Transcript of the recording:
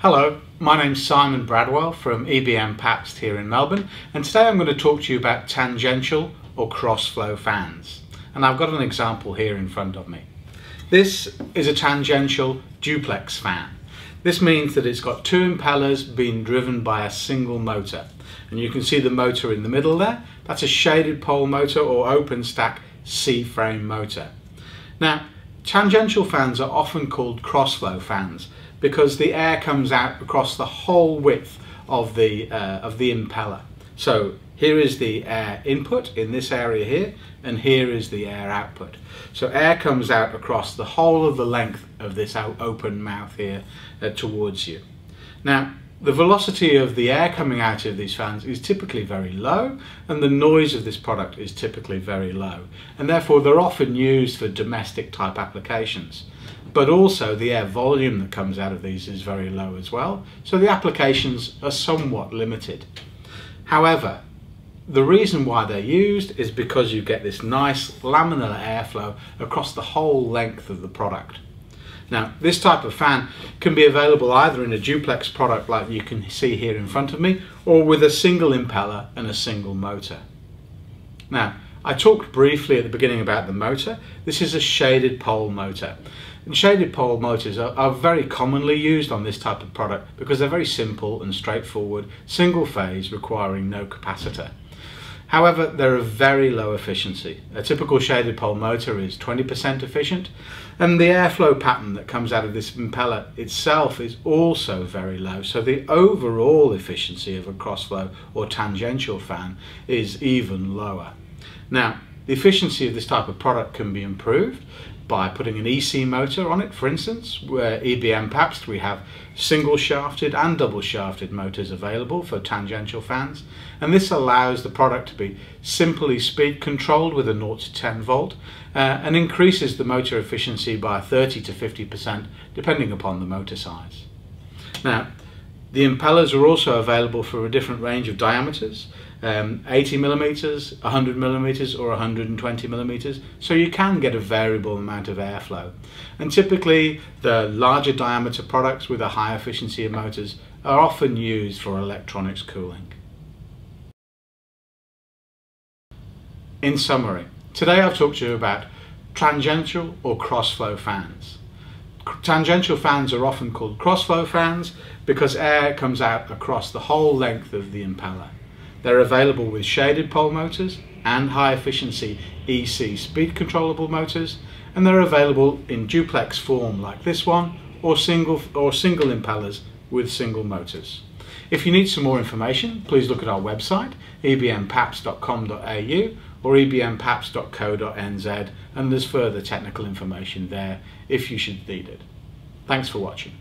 Hello, my name's Simon Bradwell from ebm-papst here in Melbourne and today I'm going to talk to you about tangential or cross-flow fans and I've got an example here in front of me. This is a tangential duplex fan. This means that it's got two impellers being driven by a single motor and you can see the motor in the middle there. That's a shaded pole motor or open stack C-frame motor. Now tangential fans are often called cross-flow fans because the air comes out across the whole width of the, uh, of the impeller. So here is the air input in this area here, and here is the air output. So air comes out across the whole of the length of this open mouth here uh, towards you. Now, the velocity of the air coming out of these fans is typically very low and the noise of this product is typically very low and therefore they're often used for domestic type applications but also the air volume that comes out of these is very low as well, so the applications are somewhat limited. However, the reason why they're used is because you get this nice laminar airflow across the whole length of the product. Now, this type of fan can be available either in a duplex product like you can see here in front of me, or with a single impeller and a single motor. Now, I talked briefly at the beginning about the motor. This is a shaded pole motor. And shaded pole motors are, are, very commonly used on this type of product because they're very simple and straightforward, single phase requiring no capacitor. However, they're of very low efficiency. A typical shaded pole motor is 20% efficient and the airflow pattern that comes out of this impeller itself is also very low. So the overall efficiency of a crossflow or tangential fan is even lower. Now, the efficiency of this type of product can be improved by putting an EC motor on it, for instance, where ebm-papst we have single shafted and double shafted motors available for tangential fans and this allows the product to be simply speed controlled with a 0 to 10 volt uh, and increases the motor efficiency by 30 to 50% depending upon the motor size. Now the impellers are also available for a different range of diameters, um, 80 millimeters, 100 millimeters or 120 millimeters, so you can get a variable amount of airflow. And typically the larger diameter products with a high efficiency of motors are often used for electronics cooling. In summary, today I've talked to you about tangential or cross-flow fans. Tangential fans are often called cross-flow fans because air comes out across the whole length of the impeller. They're available with shaded pole motors and high efficiency EC speed controllable motors and they're available in duplex form like this one or single or single impellers with single motors. If you need some more information, please look at our website, ebmpapst.com.au or ebmpapst.co.nz and there's further technical information there if you should need it. Thanks for watching.